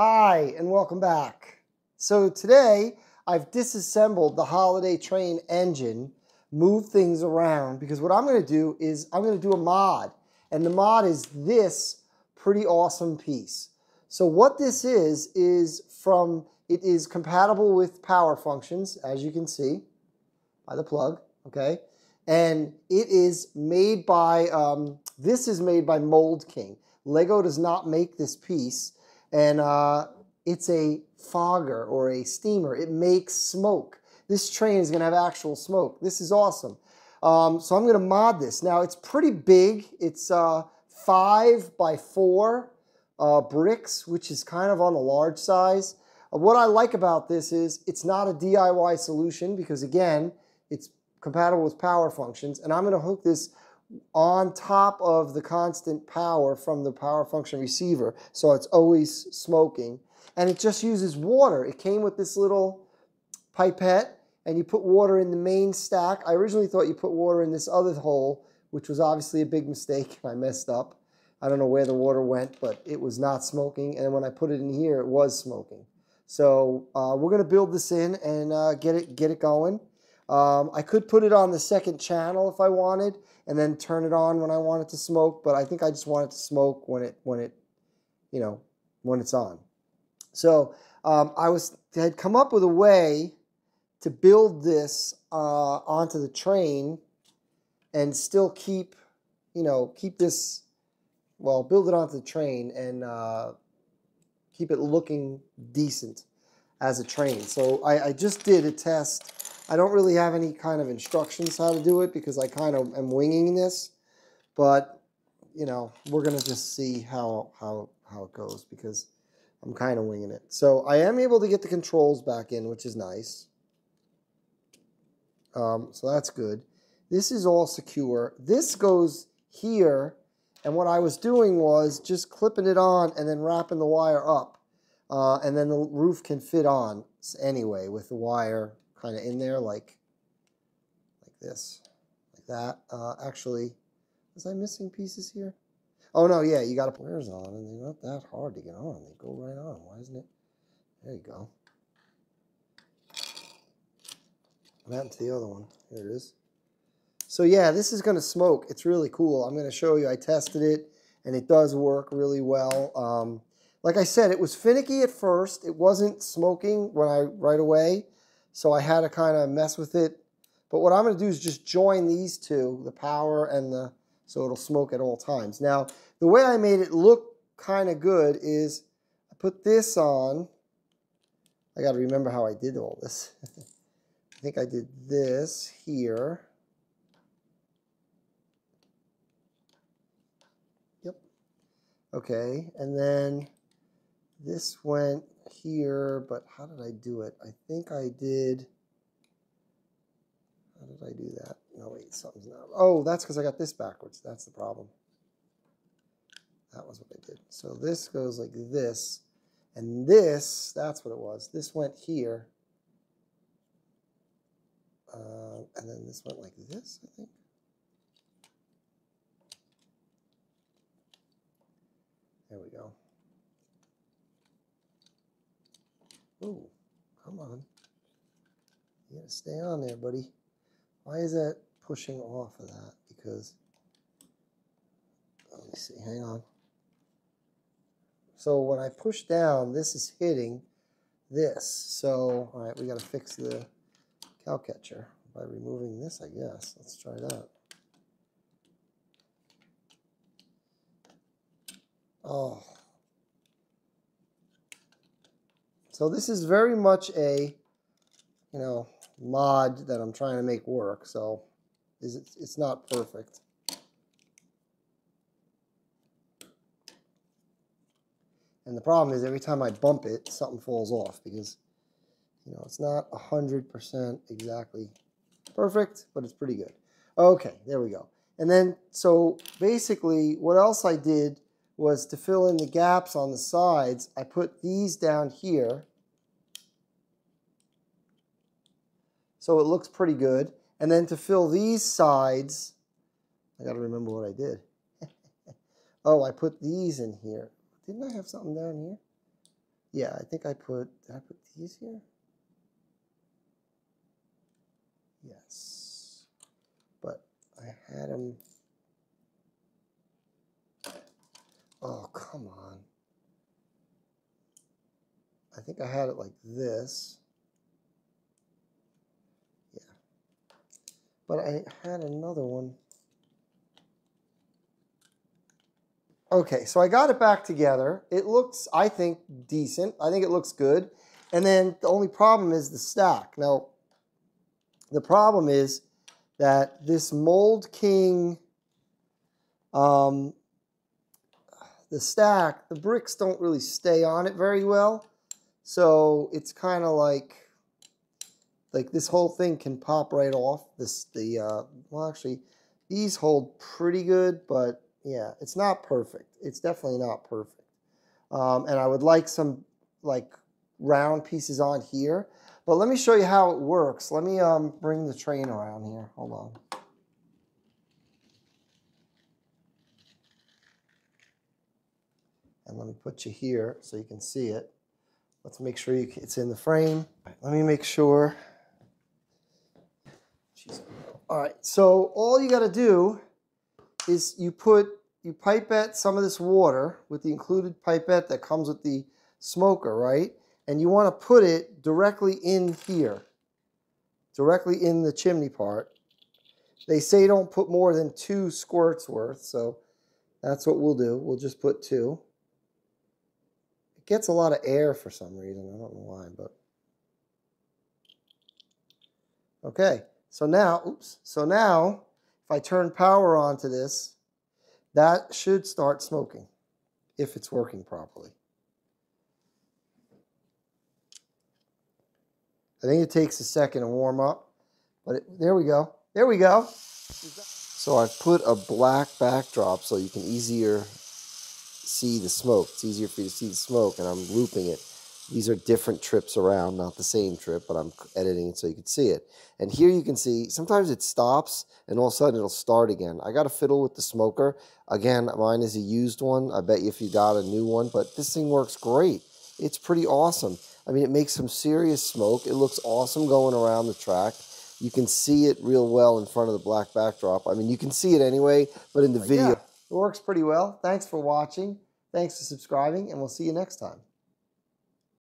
Hi, and welcome back. So today, I've disassembled the Holiday Train engine, moved things around, because what I'm going to do is I'm going to do a mod. And the mod is this pretty awesome piece. So what this is, is from, it is compatible with power functions, as you can see by the plug, okay? And it is made by, um, this is made by Mold King. Lego does not make this piece and uh, it's a fogger or a steamer. It makes smoke. This train is going to have actual smoke. This is awesome. Um, so I'm going to mod this. Now it's pretty big. It's uh, five by four uh, bricks, which is kind of on the large size. Uh, what I like about this is it's not a DIY solution because again, it's compatible with power functions. And I'm going to hook this on top of the constant power from the power function receiver. So it's always smoking. And it just uses water. It came with this little pipette and you put water in the main stack. I originally thought you put water in this other hole, which was obviously a big mistake. I messed up. I don't know where the water went, but it was not smoking. And when I put it in here, it was smoking. So uh, we're going to build this in and uh, get it get it going. Um, I could put it on the second channel if I wanted, and then turn it on when I want it to smoke. But I think I just want it to smoke when it when it, you know, when it's on. So um, I was had come up with a way to build this uh, onto the train and still keep, you know, keep this, well, build it onto the train and uh, keep it looking decent as a train. So I, I just did a test I don't really have any kind of instructions how to do it because I kind of am winging this. But, you know, we're going to just see how, how, how it goes because I'm kind of winging it. So I am able to get the controls back in, which is nice. Um, so that's good. This is all secure. This goes here. And what I was doing was just clipping it on and then wrapping the wire up. Uh, and then the roof can fit on anyway with the wire kind of in there like like this, like that. Uh, actually, was I missing pieces here? Oh no, yeah, you got to wires on, and they're not that hard to get on. They go right on. Why isn't it? There you go. What happened to the other one? Here it is. So yeah, this is going to smoke. It's really cool. I'm going to show you. I tested it, and it does work really well. Um, like I said, it was finicky at first. It wasn't smoking when I right away. So I had to kind of mess with it. But what I'm going to do is just join these two, the power and the, so it'll smoke at all times. Now, the way I made it look kind of good is I put this on. I got to remember how I did all this. I think I did this here. Yep. Okay, and then this went here, but how did I do it? I think I did. How did I do that? No, wait, something's not. Oh, that's because I got this backwards. That's the problem. That was what I did. So this goes like this. And this, that's what it was. This went here. Uh, and then this went like this, I think. There we go. Ooh, come on. You gotta stay on there, buddy. Why is that pushing off of that? Because, let me see, hang on. So when I push down, this is hitting this. So, all right, we gotta fix the cow catcher by removing this, I guess. Let's try that. Oh, So this is very much a, you know, mod that I'm trying to make work. So it's, it's not perfect. And the problem is every time I bump it, something falls off because, you know, it's not 100% exactly perfect, but it's pretty good. Okay, there we go. And then, so basically what else I did was to fill in the gaps on the sides, I put these down here. So it looks pretty good. And then to fill these sides, I got to remember what I did. oh, I put these in here. Didn't I have something down here? Yeah, I think I put, did I put these here? Yes. But I had them. Oh, come on. I think I had it like this. But I had another one. Okay, so I got it back together. It looks, I think, decent. I think it looks good. And then the only problem is the stack. Now, the problem is that this Mold King, um, the stack, the bricks don't really stay on it very well. So it's kind of like, like this whole thing can pop right off. This, the, uh, well, actually, these hold pretty good, but yeah, it's not perfect. It's definitely not perfect. Um, and I would like some like round pieces on here. But let me show you how it works. Let me um, bring the train around here. Hold on. And let me put you here so you can see it. Let's make sure you, it's in the frame. Right, let me make sure. All right, so all you got to do is you put, you pipette some of this water with the included pipette that comes with the smoker, right? And you want to put it directly in here, directly in the chimney part. They say don't put more than two squirts worth, so that's what we'll do. We'll just put two. It gets a lot of air for some reason. I don't know why, but. Okay, so now, oops, so now if I turn power on to this, that should start smoking if it's working properly. I think it takes a second to warm up, but it, there we go. There we go. So I've put a black backdrop so you can easier see the smoke. It's easier for you to see the smoke, and I'm looping it. These are different trips around, not the same trip, but I'm editing it so you can see it. And here you can see, sometimes it stops and all of a sudden it'll start again. I got to fiddle with the smoker. Again, mine is a used one. I bet you if you got a new one, but this thing works great. It's pretty awesome. I mean, it makes some serious smoke. It looks awesome going around the track. You can see it real well in front of the black backdrop. I mean, you can see it anyway, but in the video. Yeah, it works pretty well. Thanks for watching. Thanks for subscribing, and we'll see you next time.